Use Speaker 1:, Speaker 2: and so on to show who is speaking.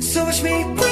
Speaker 1: So watch me.